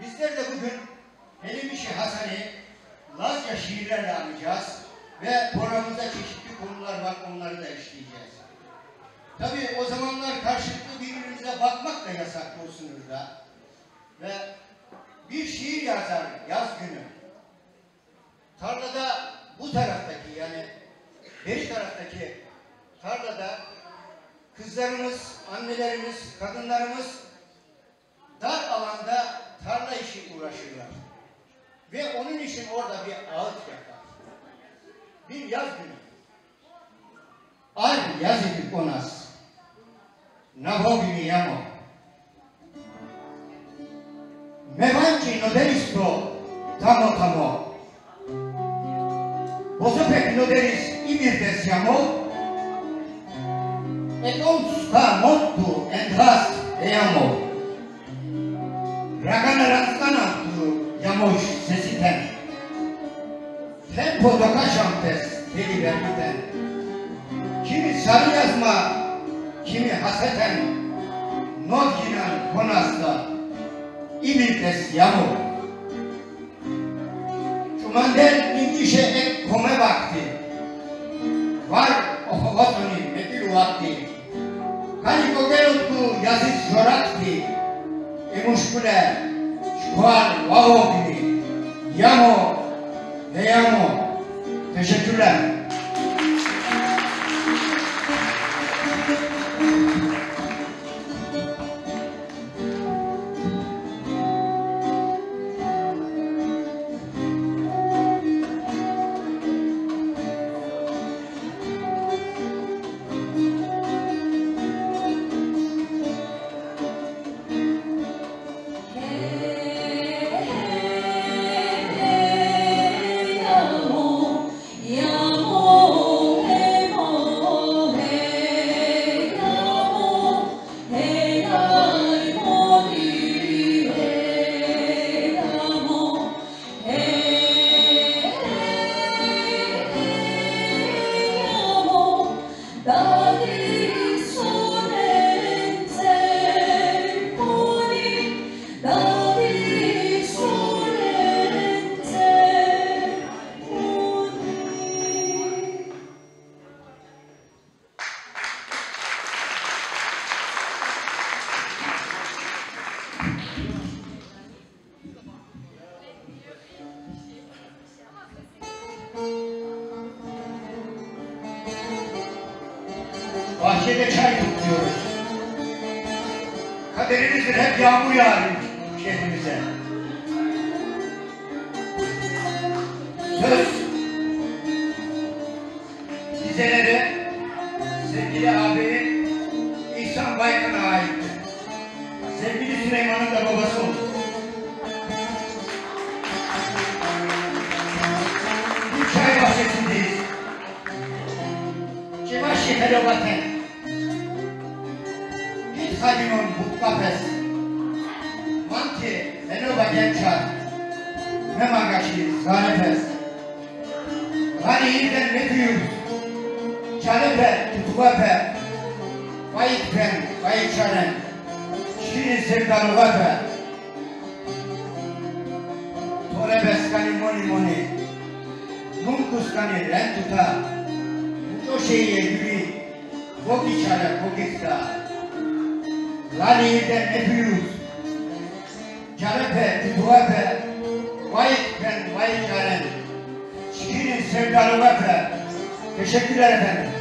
Bizler de bugün Helimişi Hasan'ı Lazca şiirlerle anacağız ve programımızda çeşitli konular var onları da işleyeceğiz. Tabii o zamanlar karşılıklı birbirimize bakmak da yasaktı o sınırda. Ve bir şiir yazar yaz günü. Tarlada bu taraftaki yani beri taraftaki tarlada kızlarımız, annelerimiz, kadınlarımız dar alanda tarla işi uğraşırlar. Ve onun için orada bir ağıt yakar. Bir yaz günü. Al yaz edip onas. Naho viniamo. Mevanci noderisto tamo tamo. Bosopek noderis imirte siamo. Et ons ta mottu endras eamo. Ragana tu yamoş sesiten. Tempo dokaşantes dedi vermiten. Kimi sarı yazma, kimi haseten. Not ginan konasta. İmirtes yamo. Çumandel incişe ek kome vakti. Var ohovatoni metil vakti. Kaliko geluttu yazit jorakti. Emushkule şkual vaho gibi. Yamo ve yamo. Teşekkürler. Bahçede çay tutuyoruz. Kaderinizdir hep yağmur yağar şehrimize. Söz. Dizeleri sevgili abi İhsan Baykan'a aittir. Sevgili Süleyman'ın da babası. Bir çay bahçesindeyiz. Civaşi Helovaten. Git Halimon Butkapes. Manti Menova Gençar. Memagaşi Zanepes. Gani İlden Metiyum. Çalepe Tutuvape. Vayitpen Vayitçaren. Şirin Sevdaluvape. Torebes Kani Moni Moni. Munkus Kani Rentuta. Mutoşe'ye yürü. Koki çare kokikta. Lani İlden Metiyum. Çalepe Tutuvape. Vayitpen Vayitçaren. Şirin Sevdaluvape. Teşekkürler efendim.